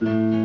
Mm-hmm.